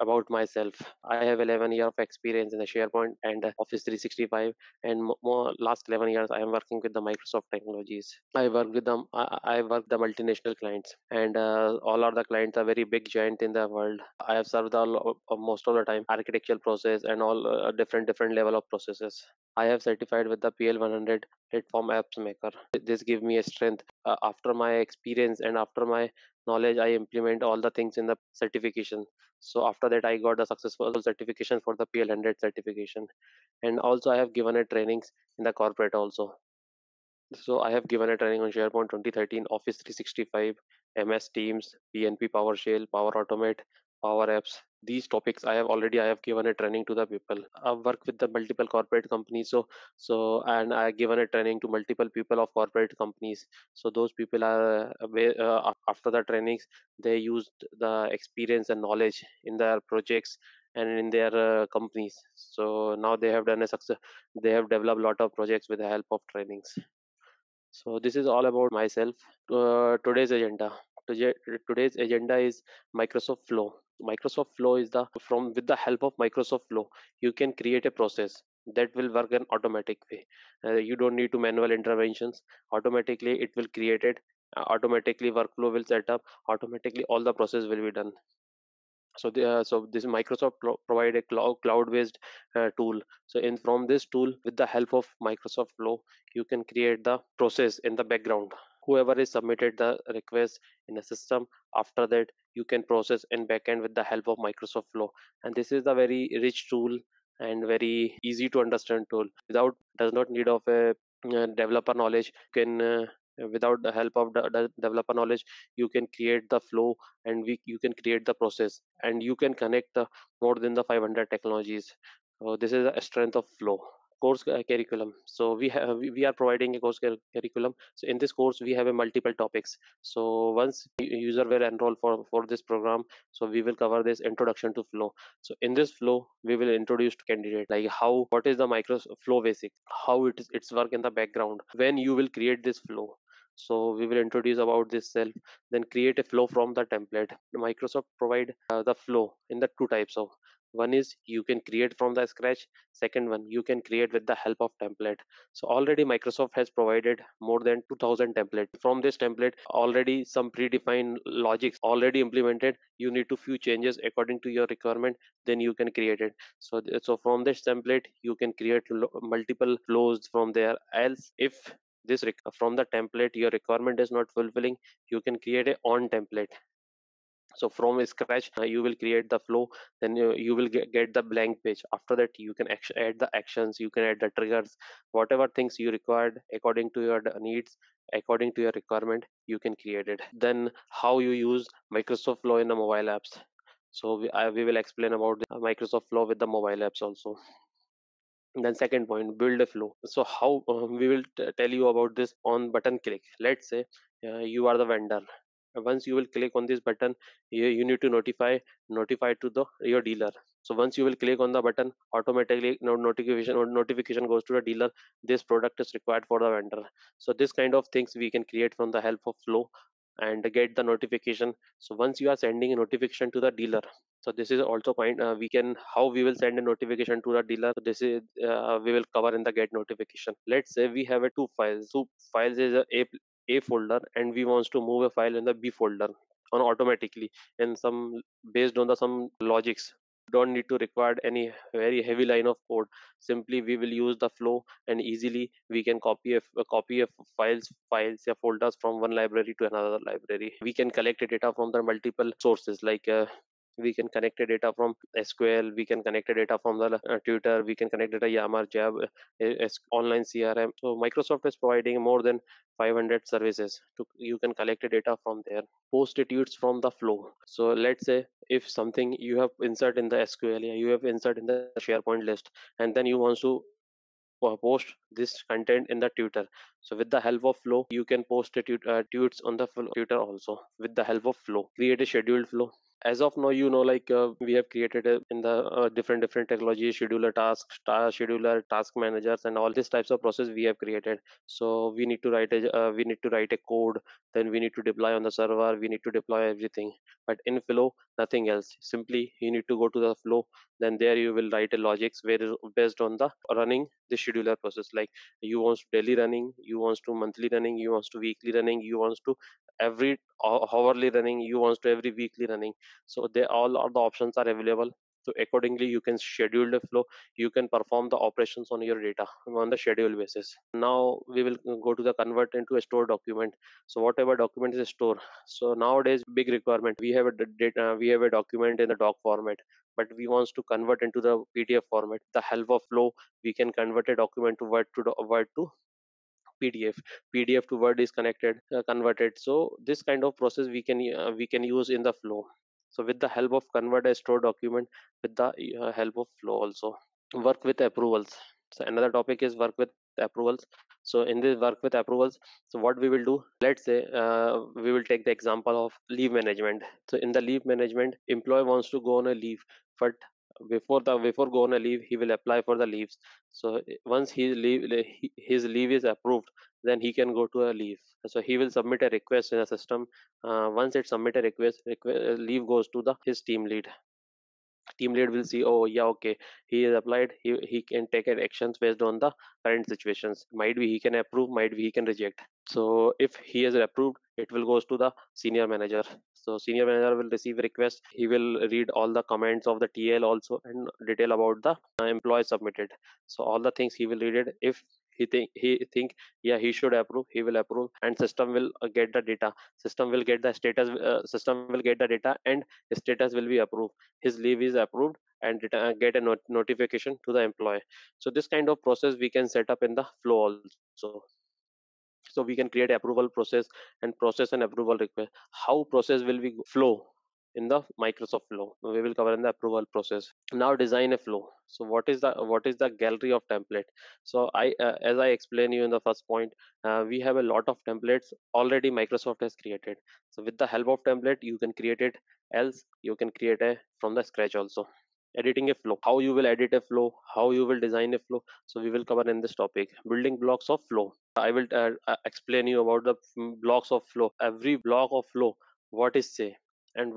about myself. I have 11 years of experience in the SharePoint and Office 365, and more last 11 years I am working with the Microsoft technologies. I work with them. I, I work the multinational clients, and uh, all of the clients are very big giant in the world. I have served all uh, most of the time architectural process and all uh, different different level of processes. I have certified with the PL100 platform apps maker. This give me a strength uh, after my experience and after my knowledge i implement all the things in the certification so after that i got a successful certification for the pl100 certification. And also i have given a trainings in the corporate also. So i have given a training on sharepoint 2013 office 365 ms teams pnp powershell power automate power apps these topics i have already i have given a training to the people. I've worked with the multiple corporate companies so so and i given a training to multiple people of corporate companies. So those people are uh, after the trainings they used the experience and knowledge in their projects and in their uh, companies. So now they have done a success they have developed a lot of projects with the help of trainings. So this is all about myself uh, today's agenda today's agenda is microsoft flow. Microsoft flow is the from with the help of microsoft flow you can create a process that will work in automatic way. Uh, you don't need to manual interventions. Automatically it will create it. Uh, automatically workflow will set up. Automatically all the process will be done. So the, uh, so this microsoft pro- provide a cloud cloud based uh, tool. So in from this tool with the help of microsoft flow you can create the process in the background whoever is submitted the request in a system after that you can process in backend with the help of microsoft flow. And this is a very rich tool and very easy to understand tool. Without does not need of a uh, developer knowledge can uh, without the help of the developer knowledge you can create the flow and we, you can create the process. And you can connect the more than the 500 technologies. So this is a strength of flow course uh, curriculum. So we have we are providing a course curriculum. So in this course we have a multiple topics. So once user will enroll for for this program so we will cover this introduction to flow. So in this flow we will introduce to candidate like how what is the micro flow basic? How it is its work in the background? When you will create this flow? So we will introduce about this self then create a flow from the template. Microsoft provide uh, the flow in the two types of one is you can create from the scratch. Second one you can create with the help of template. So already microsoft has provided more than 2000 template. From this template already some predefined logics already implemented. You need to few changes according to your requirement then you can create it. So so from this template you can create multiple flows from there. Else if this from the template your requirement is not fulfilling you can create a on template so from scratch uh, you will create the flow then you, you will get, get the blank page. After that you can add the actions you can add the triggers. Whatever things you required according to your needs according to your requirement you can create it. Then how you use microsoft flow in the mobile apps. So we, I, we will explain about microsoft flow with the mobile apps also. Then second point build a flow. So how uh, we will tell you about this on button click. Let's say uh, you are the vendor once you will click on this button you, you need to notify notify to the your dealer. So once you will click on the button automatically no notification notification goes to the dealer. This product is required for the vendor. So this kind of things we can create from the help of flow and get the notification. So once you are sending a notification to the dealer so this is also point uh, we can how we will send a notification to the dealer. This is uh, we will cover in the get notification. Let's say we have a two files. Two files is a, a a folder and we wants to move a file in the b folder on automatically and some based on the some logics don't need to require any very heavy line of code. Simply we will use the flow and easily we can copy a, a copy of files files or folders from one library to another library. We can collect data from the multiple sources like uh, we can connect the data from sql we can connect the data from the uh, twitter we can connect data yammer jab uh, online crm so microsoft is providing more than 500 services to you can collect the data from there. Post tweets from the flow. So let's say if something you have insert in the sql you have insert in the sharepoint list and then you want to post this content in the twitter. So with the help of flow you can post a tweet, uh, tweets on the twitter also with the help of flow. Create a scheduled flow as of now you know like uh, we have created a, in the uh, different different technology scheduler tasks ta- scheduler task managers and all these types of process we have created. So we need to write a uh, we need to write a code then we need to deploy on the server we need to deploy everything. But in flow nothing else. Simply you need to go to the flow then there you will write a logics where based on the running the scheduler process. Like you want daily running you want to monthly running you want to weekly running you want to every hourly running you want to every weekly running. So they all are the options are available. So accordingly you can schedule the flow. You can perform the operations on your data on the schedule basis. Now we will go to the convert into a store document. So whatever document is store. So nowadays big requirement we have a data uh, we have a document in the doc format but we wants to convert into the pdf format. The help of flow we can convert a document to word to word to pdf pdf to word is connected uh, converted. So this kind of process we can uh, we can use in the flow. So with the help of convert a store document with the uh, help of flow also. Work with approvals. So another topic is work with approvals. So in this work with approvals so what we will do? Let's say uh, we will take the example of leave management. So in the leave management employee wants to go on a leave but before the before go on a leave he will apply for the leaves. So once his leave his leave is approved then he can go to a leave. So he will submit a request in a system. Uh, once it submit a request, request leave goes to the his team lead team lead will see oh yeah okay he has applied he, he can take actions based on the current situations. Might be he can approve might be he can reject. So if he has approved it will goes to the senior manager. So senior manager will receive request. He will read all the comments of the tl also and detail about the uh, employee submitted. So all the things he will read it. If he think he think yeah he should approve he will approve and system will uh, get the data. System will get the status uh, system will get the data and status will be approved. His leave is approved and uh, get a not- notification to the employee. So this kind of process we can set up in the flow also. So we can create approval process and process and approval request. How process will be flow in the Microsoft flow. We will cover in the approval process. Now design a flow. So what is the what is the gallery of template? So I uh, as I explained you in the first point, uh, we have a lot of templates already Microsoft has created. So with the help of template, you can create it. Else you can create a from the scratch also editing a flow how you will edit a flow how you will design a flow so we will cover in this topic building blocks of flow i will uh, uh explain you about the mm, blocks of flow every block of flow what is say and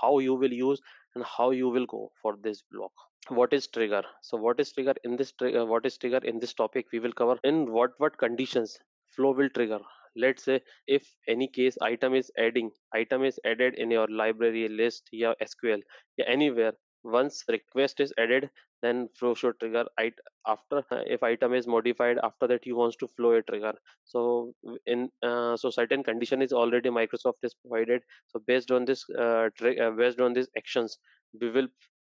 how you will use and how you will go for this block. What is trigger? So what is trigger in this trigger uh, what is trigger in this topic we will cover in what what conditions flow will trigger. Let's say if any case item is adding item is added in your library list yeah sql yeah, anywhere once request is added then flow should trigger it after if item is modified after that you wants to flow a trigger. So in uh, so certain condition is already microsoft is provided. So based on this uh, uh, based on these actions we will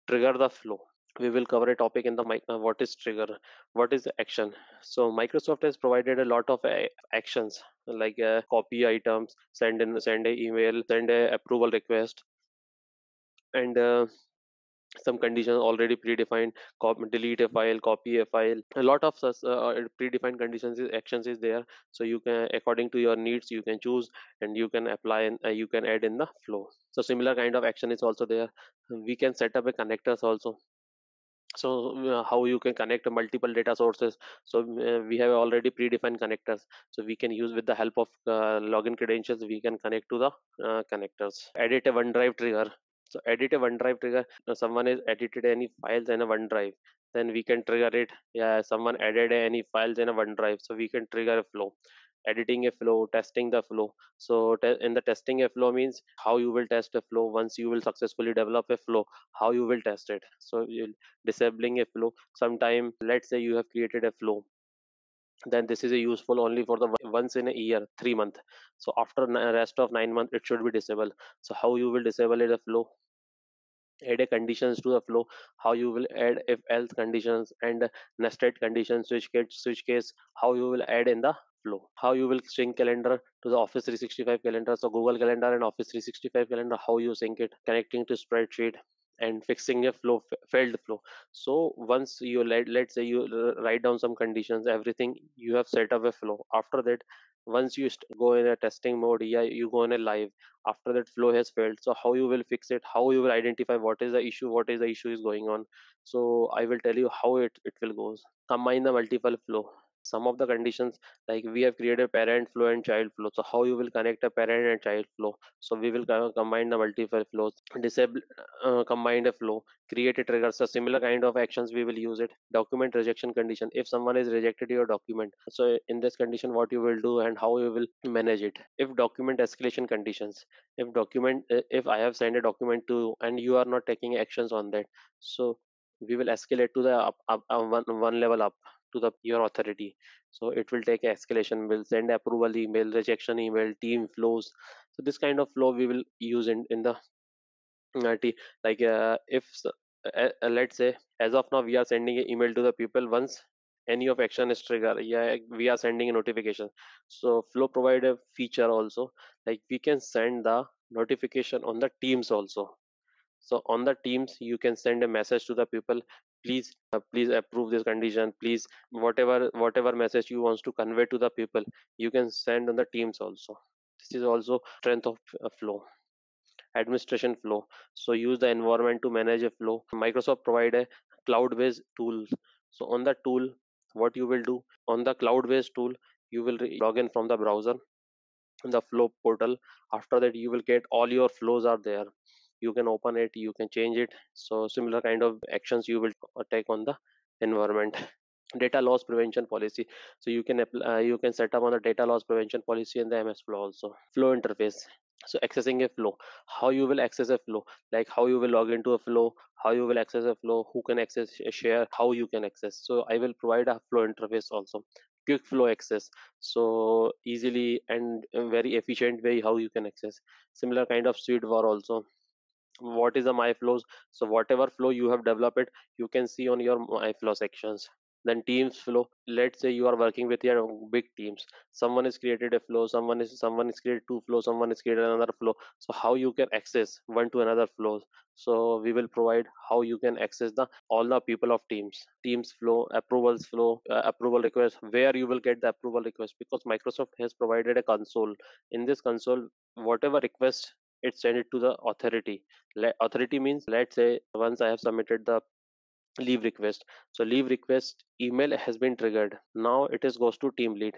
trigger the flow. We will cover a topic in the uh, what is trigger what is the action. So microsoft has provided a lot of uh, actions like uh, copy items send in send a email send a approval request. And uh, some conditions already predefined copy, delete a file copy a file. A lot of such uh, predefined conditions is, actions is there. So you can according to your needs you can choose and you can apply and uh, you can add in the flow. So similar kind of action is also there. We can set up a connectors also. So uh, how you can connect multiple data sources. So uh, we have already predefined connectors. So we can use with the help of uh, login credentials we can connect to the uh, connectors. Edit a onedrive trigger so edit a OneDrive trigger. Now someone has edited any files in a OneDrive, then we can trigger it. Yeah, someone added any files in a OneDrive, so we can trigger a flow. Editing a flow, testing the flow. So in the testing a flow means how you will test a flow once you will successfully develop a flow, how you will test it. So disabling a flow. Sometime, let's say you have created a flow then this is a useful only for the once in a year three month. So after uh, rest of nine months it should be disabled so how you will disable it a flow. Add a conditions to the flow. How you will add if else conditions and nested conditions switch case switch case how you will add in the flow. How you will sync calendar to the office 365 calendar. So google calendar and office 365 calendar how you sync it connecting to spreadsheet and fixing a flow failed flow. So once you let let's say you uh, write down some conditions everything you have set up a flow. After that once you go in a testing mode yeah you go in a live. After that flow has failed so how you will fix it how you will identify what is the issue what is the issue is going on. So i will tell you how it, it will goes. Combine the multiple flow some of the conditions like we have created parent flow and child flow. So how you will connect a parent and child flow? So we will combine the multiple flows disable uh, combine a flow create a trigger. So similar kind of actions we will use it. Document rejection condition. If someone is rejected your document so in this condition what you will do and how you will manage it? If document escalation conditions if document uh, if i have sent a document to you and you are not taking actions on that so we will escalate to the up, up, uh, one, one level up to the your authority. So it will take escalation. Will send approval email rejection email team flows. So this kind of flow we will use in in the uh, like uh, if uh, uh, let's say as of now we are sending an email to the people once any of action is triggered. Yeah we are sending a notification. So flow provide a feature also. Like we can send the notification on the teams also. So on the teams you can send a message to the people please uh, please approve this condition. Please whatever whatever message you wants to convey to the people you can send on the teams also. This is also strength of uh, flow administration flow. So use the environment to manage a flow. Microsoft provide a cloud based tool. So on the tool what you will do on the cloud based tool you will log in from the browser in the flow portal. After that you will get all your flows are there you can open it you can change it. So similar kind of actions you will take on the environment. Data loss prevention policy. So you can apply, uh, you can set up on the data loss prevention policy in the ms flow also. Flow interface. So accessing a flow. How you will access a flow? Like how you will log into a flow? How you will access a flow? Who can access a share? How you can access? So i will provide a flow interface also. Quick flow access. So easily and very efficient way how you can access. Similar kind of suite war also what is the my flows? So whatever flow you have developed it you can see on your my flow sections. Then teams flow. Let's say you are working with your big teams. Someone is created a flow someone is someone is created two flow someone is created another flow. So how you can access one to another flows? So we will provide how you can access the all the people of teams. Teams flow approvals flow uh, approval request where you will get the approval request. Because microsoft has provided a console. In this console whatever request it send it to the authority. Le- authority means let's say once i have submitted the leave request. So leave request email has been triggered. Now it is goes to team lead.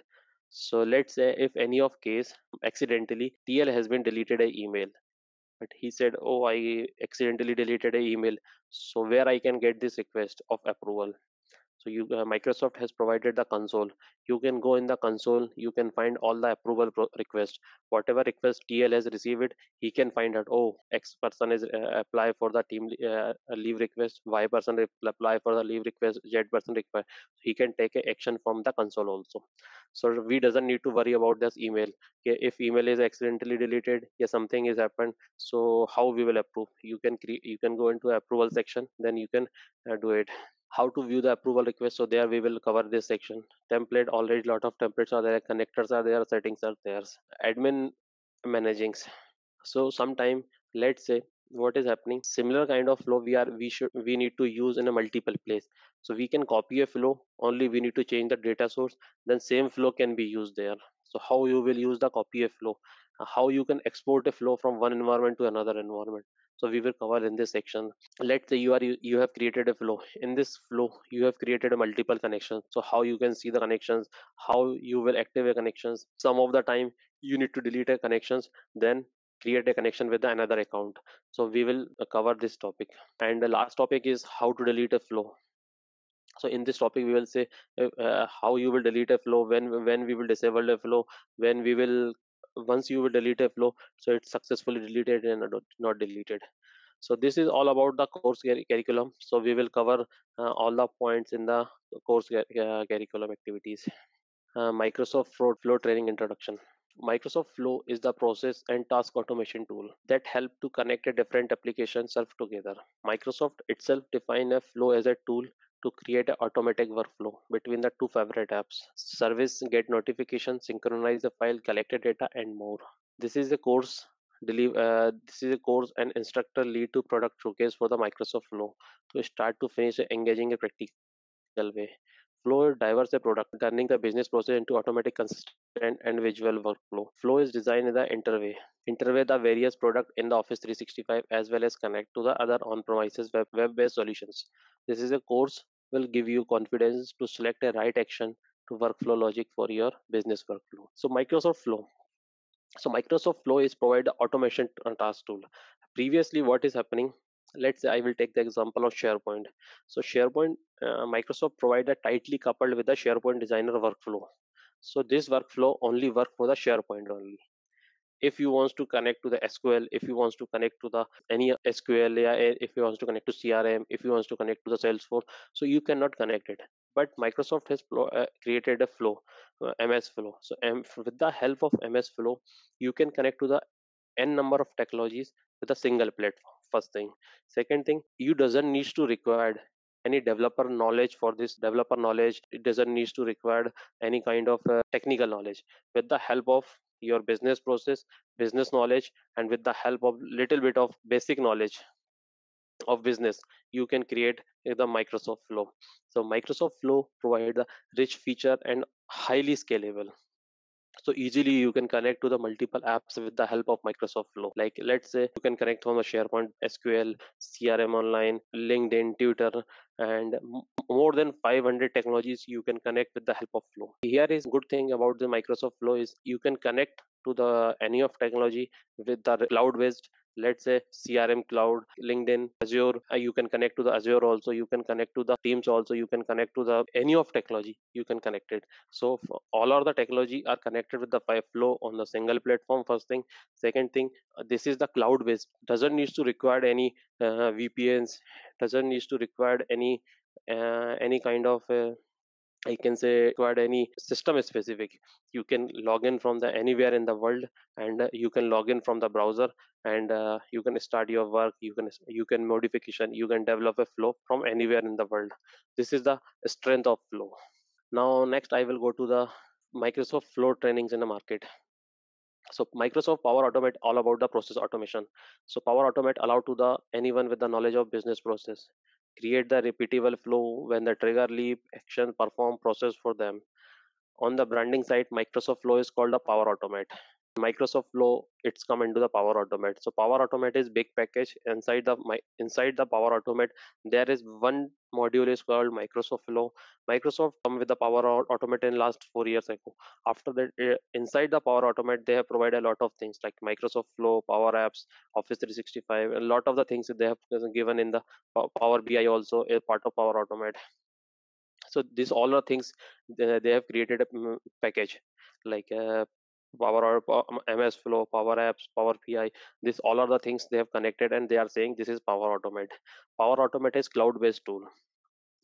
So let's say if any of case accidentally tl has been deleted a email. But he said oh i accidentally deleted a email. So where i can get this request of approval so you uh, microsoft has provided the console. You can go in the console. You can find all the approval pro- request. Whatever request tl has received he can find out oh x person is uh, apply for the team uh, leave request. Y person apply for the leave request. Z person request. He can take action from the console also. So we doesn't need to worry about this email. If email is accidentally deleted yeah something is happened so how we will approve? You can create you can go into approval section then you can uh, do it how to view the approval request. So there we will cover this section. Template already lot of templates are there connectors are there settings are there admin managings so sometime let's say what is happening? Similar kind of flow we are we should we need to use in a multiple place. So we can copy a flow only we need to change the data source then same flow can be used there so how you will use the copy a flow how you can export a flow from one environment to another environment. So we will cover in this section. Let's say you are you, have created a flow. In this flow you have created a multiple connections. So how you can see the connections how you will activate connections. Some of the time you need to delete a connections then create a connection with the another account. So we will cover this topic. And the last topic is how to delete a flow so in this topic we will say uh, uh, how you will delete a flow when when we will disable a flow when we will once you will delete a flow so it's successfully deleted and not deleted. So this is all about the course curriculum. So we will cover uh, all the points in the course uh, curriculum activities. Uh, microsoft flow, training introduction. Microsoft flow is the process and task automation tool that help to connect a different applications served together. Microsoft itself define a flow as a tool to create an automatic workflow between the two favorite apps. Service get notification synchronize the file collected data and more. This is a course uh, this is a course and instructor lead to product showcase for the microsoft flow to start to finish engaging a practical way Flow diverse product, turning the business process into automatic, consistent, and visual workflow. Flow is designed in the interway. Interway the various product in the Office 365 as well as connect to the other on-premises web, web-based solutions. This is a course will give you confidence to select a right action to workflow logic for your business workflow. So Microsoft Flow so microsoft flow is provide automation task tool previously what is happening let's say i will take the example of sharepoint. So sharepoint uh, microsoft provide a tightly coupled with the sharepoint designer workflow. So this workflow only work for the sharepoint only. If you wants to connect to the sql if you wants to connect to the any sql if you wants to connect to crm if you wants to connect to the salesforce so you cannot connect it. But microsoft has uh, created a flow uh, ms flow. So um, with the help of ms flow you can connect to the n number of technologies with a single platform first thing. Second thing you doesn't need to require any developer knowledge for this. Developer knowledge it doesn't need to require any kind of uh, technical knowledge. With the help of your business process business knowledge and with the help of little bit of basic knowledge of business you can create the microsoft flow. So microsoft flow provide the rich feature and highly scalable so easily you can connect to the multiple apps with the help of microsoft flow. Like let's say you can connect from a sharepoint sql crm online linkedin twitter and more than 500 technologies you can connect with the help of flow. Here is good thing about the microsoft flow is you can connect to the any of technology with the cloud based let's say crm cloud linkedin azure uh, you can connect to the azure also you can connect to the teams also you can connect to the any of technology you can connect it. So all of the technology are connected with the flow on the single platform first thing. Second thing uh, this is the cloud based. Doesn't need to require any uh, vpns doesn't need to require any uh, any kind of uh, I can say required any system specific. You can log in from the anywhere in the world, and uh, you can log in from the browser, and uh, you can start your work. You can you can modification. You can develop a flow from anywhere in the world. This is the strength of flow. Now next I will go to the Microsoft Flow trainings in the market. So Microsoft Power Automate all about the process automation. So Power Automate allow to the anyone with the knowledge of business process create the repeatable flow when the trigger leap action perform process for them. On the branding side microsoft flow is called a power automate microsoft flow it's come into the power automate. So power automate is big package inside the my inside the power automate. There is one module is called microsoft flow microsoft come with the power automate in last four years ago. After that uh, inside the power automate they have provided a lot of things like microsoft flow power apps office 365 a lot of the things that they have given in the power bi also a part of power automate. So these all are things they, they have created a mm, package. Like power ms flow power apps power bi this all are the things they have connected and they are saying this is power automate. Power automate is cloud based tool.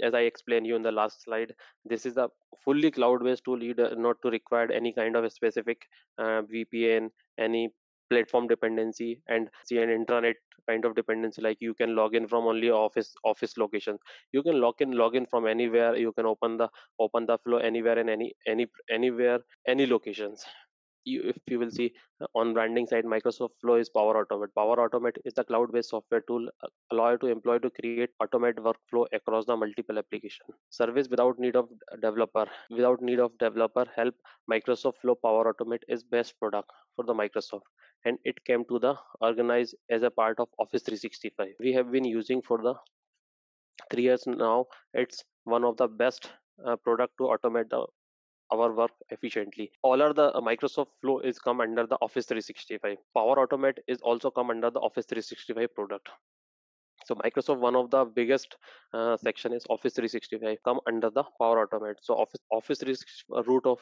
As i explained you in the last slide this is a fully cloud based tool you do not to require any kind of specific uh, vpn any platform dependency and see an intranet kind of dependency like you can log in from only office office locations you can log in log in from anywhere you can open the open the flow anywhere in any any anywhere any locations you, if you will see uh, on branding side microsoft flow is power automate. Power automate is the cloud based software tool uh, allow to employ to create automate workflow across the multiple application. Service without need of developer without need of developer help microsoft flow power automate is best product for the microsoft. And it came to the organize as a part of office 365 we have been using for the three years now. It's one of the best uh, product to automate the our work efficiently. All are the uh, microsoft flow is come under the office 365 power automate is also come under the office 365 product. So microsoft one of the biggest uh, section is office 365 come under the power automate. So office office 365 uh, root of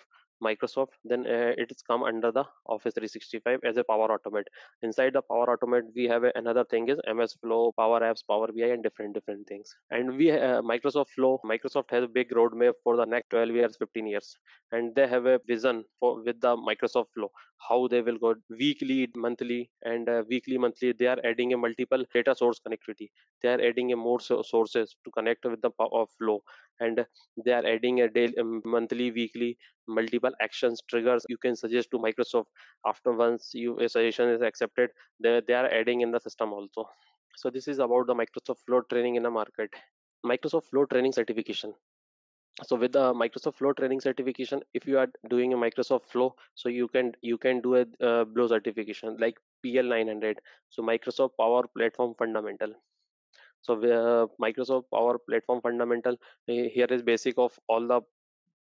Microsoft, then uh, it is come under the Office 365 as a Power Automate. Inside the Power Automate, we have a, another thing is MS Flow, Power Apps, Power BI, and different different things. And we uh, Microsoft Flow, Microsoft has a big roadmap for the next 12 years, 15 years, and they have a vision for with the Microsoft Flow how they will go weekly, monthly, and uh, weekly, monthly. They are adding a multiple data source connectivity. They are adding a more so sources to connect with the Power Flow and they are adding a daily um, monthly weekly multiple actions triggers you can suggest to microsoft. After once you a suggestion is accepted they, they are adding in the system also. So this is about the microsoft flow training in the market. Microsoft flow training certification. So with the microsoft flow training certification if you are doing a microsoft flow so you can you can do a uh, flow certification like pl 900 so microsoft power platform fundamental. So uh, microsoft power platform fundamental eh, here is basic of all the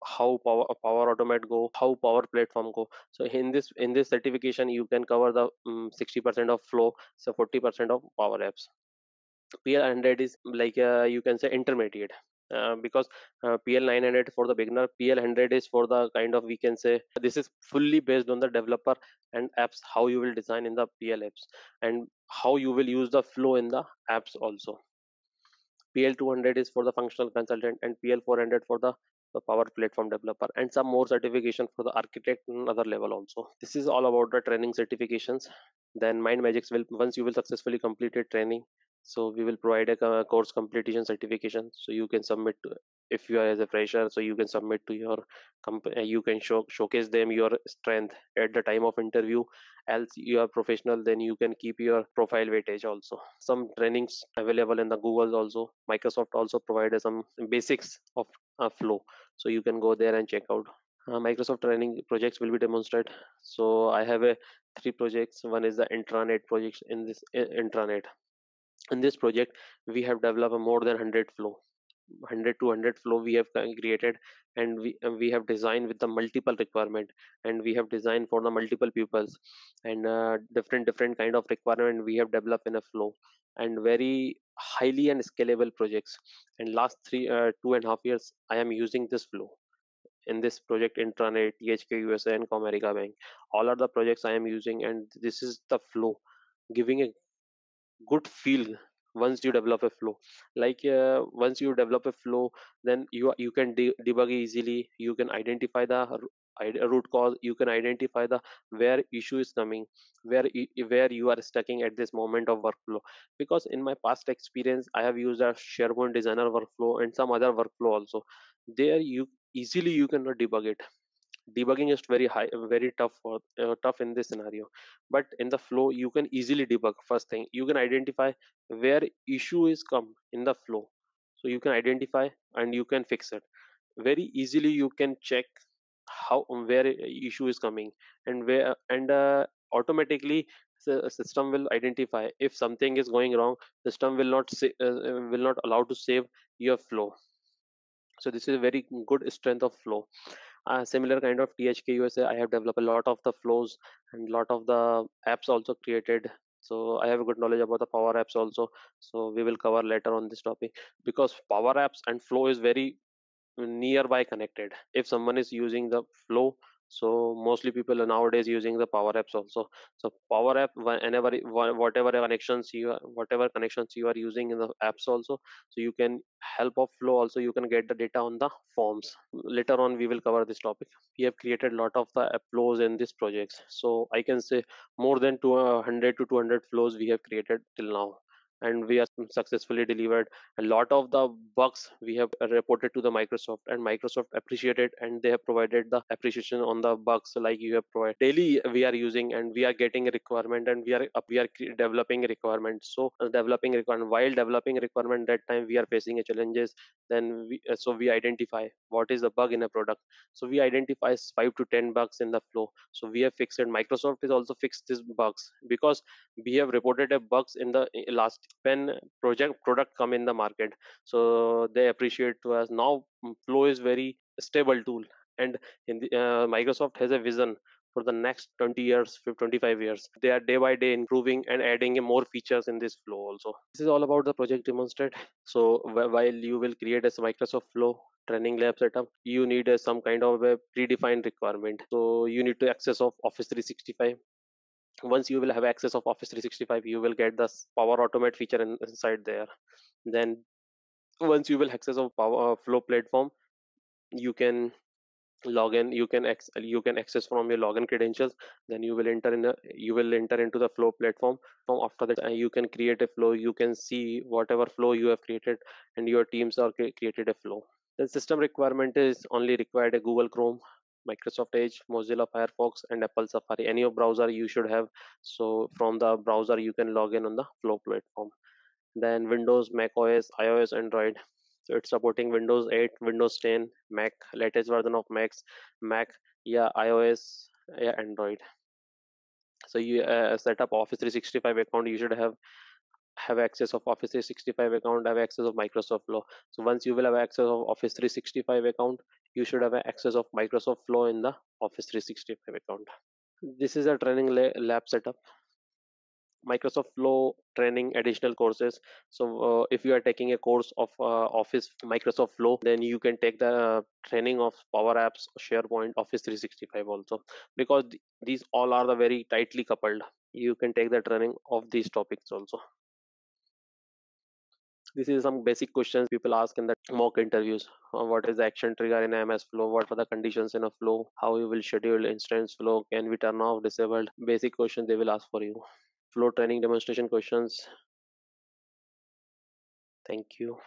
how power power automate go how power platform go so in this in this certification you can cover the um, 60% of flow so 40% of power apps PL100 is like uh, you can say intermediate uh, because uh, PL 900 for the beginner, PL 100 is for the kind of we can say this is fully based on the developer and apps how you will design in the PL apps and how you will use the flow in the apps also. PL 200 is for the functional consultant and PL 400 for the, the power platform developer and some more certification for the architect and other level also. This is all about the training certifications. Then MindMajix will once you will successfully complete completed training so we will provide a course completion certification so you can submit to, if you are as a fresher so you can submit to your company you can show showcase them your strength at the time of interview else you are professional then you can keep your profile weightage also some trainings available in the google also microsoft also provided some basics of uh, flow. So you can go there and check out. Uh, microsoft training projects will be demonstrated. So i have a three projects. One is the intranet projects in this uh, intranet. In this project we have developed more than 100 flow. 100 to 100 flow we have created and we we have designed with the multiple requirement and we have designed for the multiple pupils and uh, different different kind of requirement we have developed in a flow. And very highly and scalable projects. And last three uh, two and a half years i am using this flow in this project intranet thk usa and comerica bank. All are the projects i am using and this is the flow giving a good feel once you develop a flow. Like uh, once you develop a flow then you you can de- debug easily. You can identify the root cause you can identify the where issue is coming where where you are stucking at this moment of workflow. Because in my past experience i have used a sharepoint designer workflow and some other workflow also. There you easily you cannot debug it. Debugging is very high very tough for uh, tough in this scenario. But in the flow you can easily debug first thing. You can identify where issue is come in the flow. So you can identify and you can fix it. Very easily you can check how where issue is coming and where and uh, automatically the system will identify if something is going wrong system will not say, uh, will not allow to save your flow. So this is a very good strength of flow. Uh, similar kind of thk usa i have developed a lot of the flows and lot of the apps also created. So i have a good knowledge about the power apps also. So we will cover later on this topic because power apps and flow is very nearby connected. If someone is using the flow so mostly people are nowadays using the power apps also. So power app whenever whatever connections you are, whatever connections you are using in the apps also so you can help of flow also you can get the data on the forms. Later on we will cover this topic. We have created a lot of the flows in this projects. So i can say more than 200 uh, to 200 flows we have created till now and we are successfully delivered. A lot of the bugs we have reported to the microsoft and microsoft appreciated and they have provided the appreciation on the bugs like you have provided. Daily we are using and we are getting a requirement and we are we are developing requirement. So uh, developing requirement while developing requirement that time we are facing a challenges then we, uh, so we identify what is the bug in a product. So we identify 5 to 10 bugs in the flow. So we have fixed it microsoft is also fixed these bugs because we have reported a bugs in the last when project product come in the market so they appreciate to us. Now mm, flow is very stable tool and in the, uh, microsoft has a vision for the next 20 years 25 years. They are day by day improving and adding more features in this flow also. This is all about the project demonstrate. So while you will create a microsoft flow training lab setup you need some kind of a predefined requirement. So you need to access of office 365 once you will have access of office 365 you will get the power automate feature in, inside there. Then once you will access of power uh, flow platform you can log in you can ex- you can access from your login credentials then you will enter in a you will enter into the flow platform. From after that uh, you can create a flow you can see whatever flow you have created and your teams are created a flow. The system requirement is only required a google chrome Microsoft Edge, Mozilla Firefox, and Apple Safari. Any of browser you should have. So from the browser you can log in on the Flow platform. Then Windows, Mac OS, iOS, Android. so it's supporting windows 8 windows 10 mac latest version of macs mac yeah ios yeah android so you uh, set up office 365 account you should have have access of office 365 account have access of microsoft flow so once you will have access of office 365 account you should have access of microsoft flow in the office 365 account. This is a training lab setup. Microsoft flow training additional courses. So uh, if you are taking a course of uh, office microsoft flow then you can take the training of power apps sharepoint office 365 also. Because th these all are the very tightly coupled. You can take the training of these topics also this is some basic questions people ask in the mock interviews. Uh, what is the action trigger in ms flow? What are the conditions in a flow? How you will schedule instance flow? Can we turn off disabled? Basic questions they will ask for you. Flow training demonstration questions. Thank you